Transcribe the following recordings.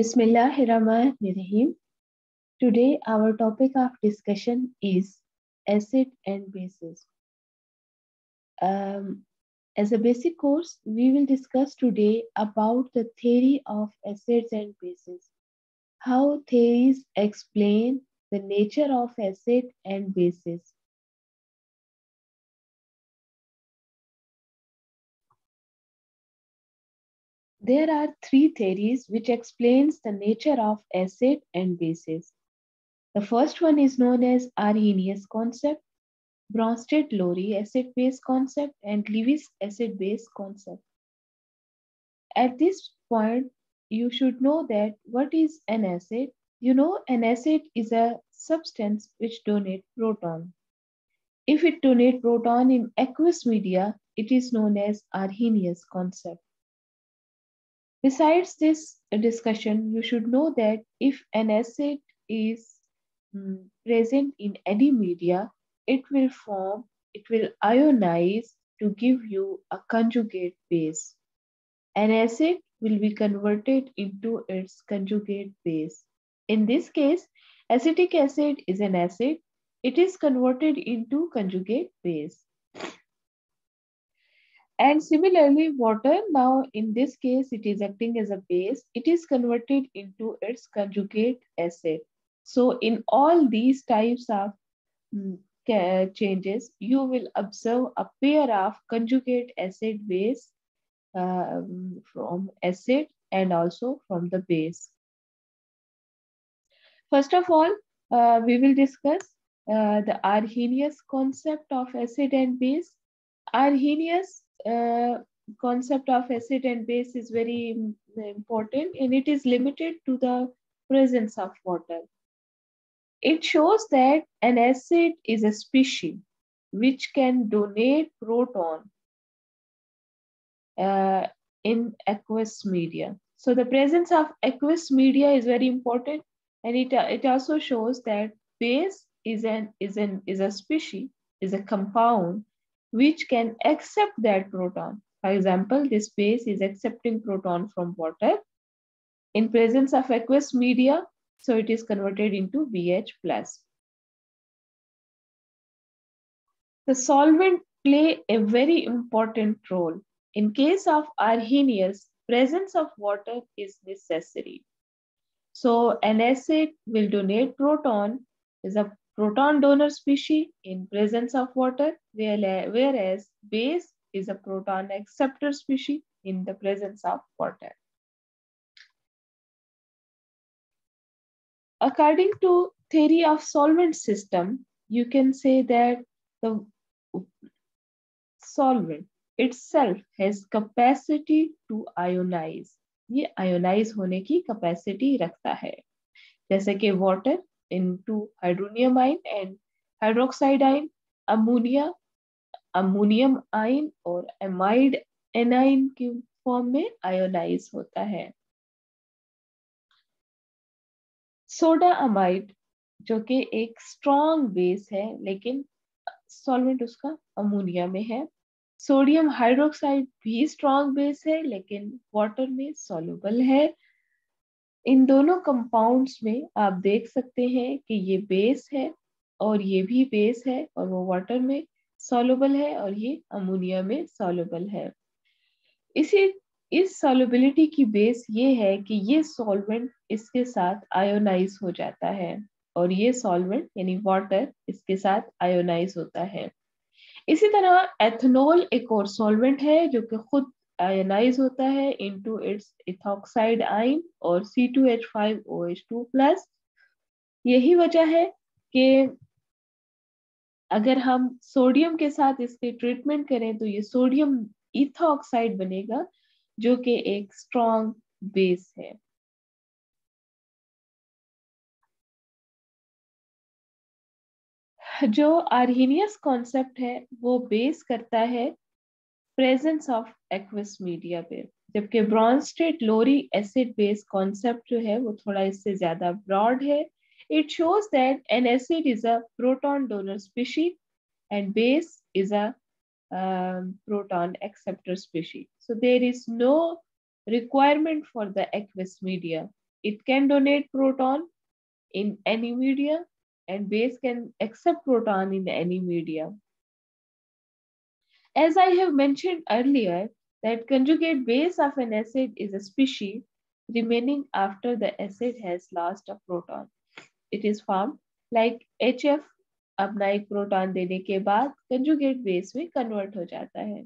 Bismillahirrahmanirrahim. Today our topic of discussion is acid and bases. Um, as a basic course, we will discuss today about the theory of acids and bases. How theories explain the nature of acid and bases. There are three theories which explains the nature of acid and bases. The first one is known as Arrhenius concept, Bronsted-Lowry acid-base concept, and Lewis acid-base concept. At this point, you should know that what is an acid? You know an acid is a substance which donate proton. If it donate proton in aqueous media, it is known as Arrhenius concept. Besides this discussion, you should know that if an acid is um, present in any media, it will form, it will ionize to give you a conjugate base. An acid will be converted into its conjugate base. In this case, acetic acid is an acid. It is converted into conjugate base. And similarly, water, now in this case, it is acting as a base. It is converted into its conjugate acid. So in all these types of um, changes, you will observe a pair of conjugate acid base um, from acid and also from the base. First of all, uh, we will discuss uh, the Arrhenius concept of acid and base. Arrhenius uh, concept of acid and base is very important and it is limited to the presence of water. It shows that an acid is a species which can donate proton uh, in aqueous media. So the presence of aqueous media is very important and it, it also shows that base is an is an is a species is a compound which can accept that proton. For example, this base is accepting proton from water. In presence of aqueous media, so it is converted into BH+. plus. The solvent play a very important role. In case of Arrhenius, presence of water is necessary. So an acid will donate proton, is a proton donor species in presence of water, whereas base is a proton acceptor species in the presence of water. According to theory of solvent system, you can say that the solvent itself has capacity to ionize. ये ionize होने की capacity रखता है जैसे कि water into hydronium ion and hydroxide ion, ammonia, ammonium ion और amide anion की form में आयोनाइज होता है। सोडा अमाइड जो कि एक स्ट्रॉन्ग बेस है लेकिन सॉल्वेंट उसका अमोनिया में है। सोडियम हाइड्रोक्साइड भी स्ट्रॉन्ग बेस है लेकिन वाटर में सॉल्युबल है। इन दोनों कंपाउंड्स में आप देख सकते हैं कि ये बेस है और ये भी बेस है और वो वाटर में सॉल्युबल है और ये अमोनिया में सॉल्युबल है। इसी, इस सॉल्युबिलिटी की बेस ये है कि ये सॉल्वेंट इसके साथ आयोनाइज हो जाता है और ये सॉल्वेंट यानी वाटर इसके साथ आयोनाइज होता है। इसी तरह एथनॉल एक और सॉल्वेंट है जो कि खुद आयनाइज होता है इनटू इट्स इथॉक्साइड आइन और C2H5OH2 प्लस यही वजह है कि अगर हम सोडियम के साथ इसके ट्रीटमेंट करें तो ये सोडियम इथॉक्साइड बनेगा, जो कि एक स्ट्रॉन्ग बेस है। जो आर्हीनियस कॉन्सेप्ट है, वो बेस करता है प्रेजेंस ऑफ़ एक्वस मीडिया पे जबकि Bronsted Lowry acid base concept जो है वो थोड़ा इससे ज़्यादा ब्रॉड है shows that an acid is a proton donor species and base is a um, proton acceptor species. So there is no requirement for the aqueous media. it can donate proton in any media and base can accept proton in any media. As I have mentioned earlier, that conjugate base of an acid is a species remaining after the acid has lost a proton. It is formed like HF अपना एक proton देने के बाद conjugate base में convert हो जाता है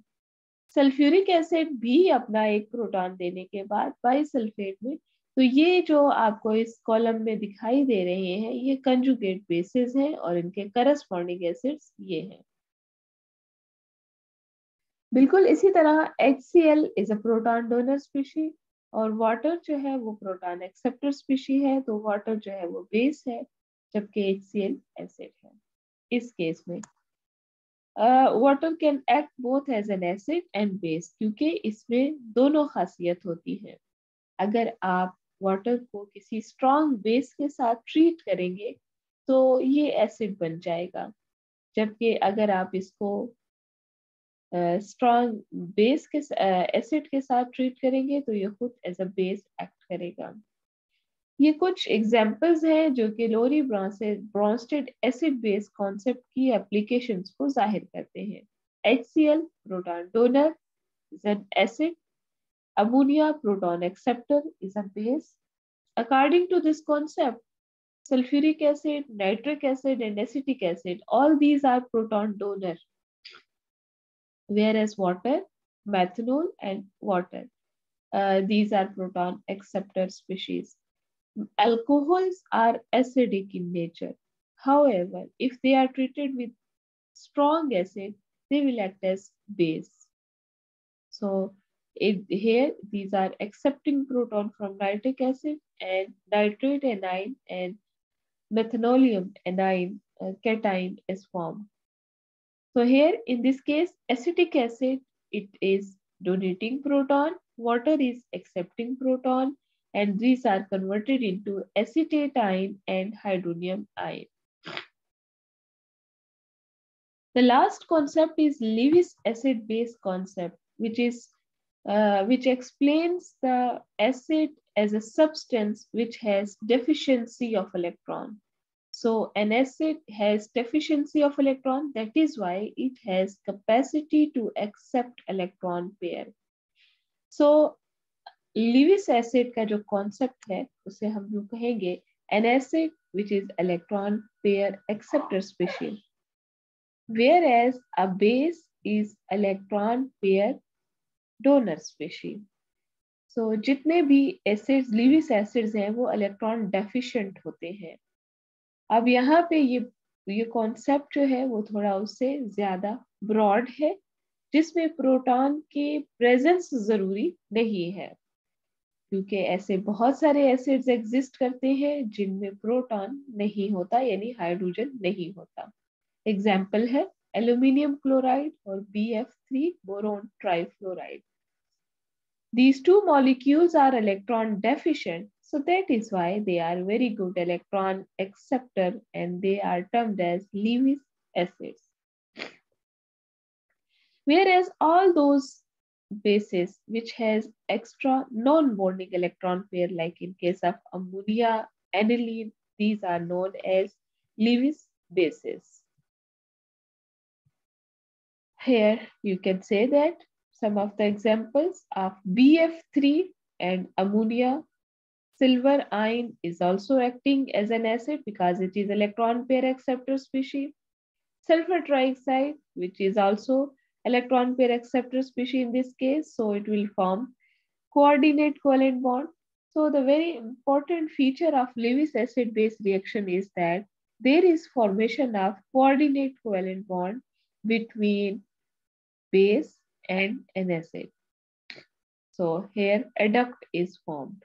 sulphuric acid भी अपना एक प्रोटॉन देने के बाद बाइसल्फेट में तो ये जो आपको इस कॉलम में दिखाई दे रहे हैं ये कंजुगेट बेसिस हैं और इनके करस्पॉन्डिंग एसिड्स ये हैं बिल्कुल, इसी तरह HCl is a proton donor species और वाटर जो है वो प्रोटॉन एक्सेप्टर स्पीशी है तो वाटर जो है वो बेस है, जबकि HCl एसिड है। इस केस में water can act both as an acid and base क्योंकि इसमें दोनों खासियत होती है। अगर आप वाटर को किसी स्ट्रॉन्ग बेस के साथ ट्रीट करेंगे तो ये एसिड बन जाएगा। जबकि अगर आप इसको स्ट्रॉन्ग बेस के एसिड के साथ ट्रीट करेंगे तो ये खुद एज अ बेस एक्ट करेगा। ये कुछ एग्जांपल्स हैं जो कि Lowry Bronsted acid base concept की एप्लीकेशंस को ज़ाहिर करते हैं। H C L proton donor is an acid ammonia proton acceptor is a base according to this concept sulphuric acid nitric acid and acetic acid all these are proton donor whereas water methanol and water uh, these are proton acceptor species alcohols are acidic in nature. However, if they are treated with strong acid, they will act as base. So it, here, these are accepting proton from nitric acid and nitrate anion and methanolium anion uh, cation is formed. So here, in this case, acetic acid, it is donating proton, water is accepting proton, and these are converted into acetate ion and hydronium ion. The last concept is Lewis acid base concept, which is uh, which explains the acid as a substance which has deficiency of electron. So an acid has deficiency of electron, that is why it has capacity to accept electron pair. So Lewis acid का जो concept है उसे हम यूँ कहेंगे an acid which is electron pair acceptor species whereas a base is electron pair donor species so जितने भी acids Lewis acids हैं वो इलेक्ट्रॉन डेफिशिएंट होते हैं। अब यहाँ पे ये ये कॉन्सेप्ट जो है वो थोड़ा उससे ज़्यादा ब्रॉड है जिसमें प्रोटॉन के प्रेजेंस ज़रूरी नहीं है। क्योंकि ऐसे बहुत सारे एसिड्स एग्जिस्ट करते हैं जिनमें प्रोटॉन नहीं होता यानी हाइड्रोजन नहीं होता। एग्ज़ाम्पल है एल्यूमिनियम क्लोराइड और B F three boron trifluoride These two molecules are electron deficient, so that is why they are very good electron acceptor and they are termed as Lewis acids. Whereas all those bases which has extra non-bonding electron pair like in case of ammonia, aniline, these are known as Lewis bases. Here you can say that some of the examples of BF3 and ammonia, silver ion is also acting as an acid because it is electron pair acceptor species. Sulfur trioxide, which is also electron pair acceptor species in this case. So it will form coordinate covalent bond. So the very important feature of Lewis acid base reaction is that there is formation of coordinate covalent bond between base and an acid. So here adduct is formed.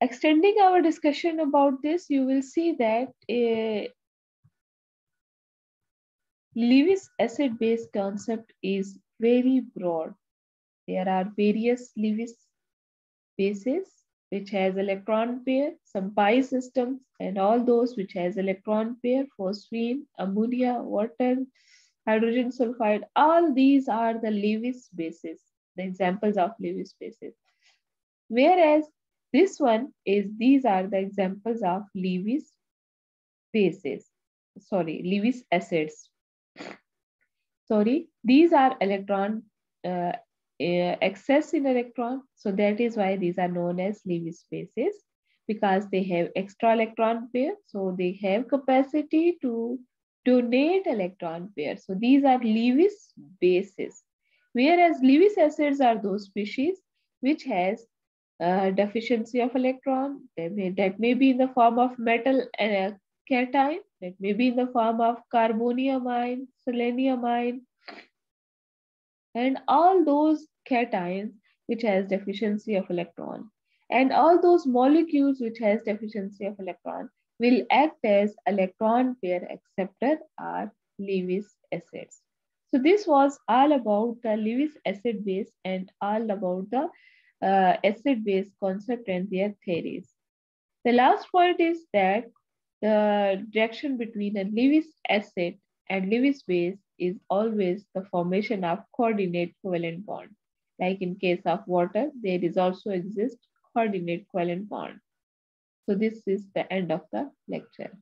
Extending our discussion about this, you will see that uh, Lewis acid-base concept is very broad. There are various Lewis bases which has electron pair, some pi systems, and all those which has electron pair, phosphine, ammonia, water, hydrogen sulfide, all these are the Lewis bases. the examples of Lewis bases. Whereas this one is, these are the examples of Lewis bases, sorry, Lewis acids. Sorry, these are electron uh, uh, excess in electron. So that is why these are known as Lewis bases because they have extra electron pair. So they have capacity to donate electron pair. So these are Lewis bases. Whereas Lewis acids are those species which has uh, deficiency of electron. May, that may be in the form of metal uh, cation, that may be in the form of carbonium ion, selenium seleniamine, and all those cations which has deficiency of electron. And all those molecules which has deficiency of electron will act as electron pair acceptor or Lewis acids. So this was all about the Lewis acid base and all about the uh, acid base concept and their theories. The last point is that the reaction between a Lewis acid and Lewis base is always the formation of coordinate covalent bond. Like in case of water, there is also exist coordinate covalent bond. So this is the end of the lecture.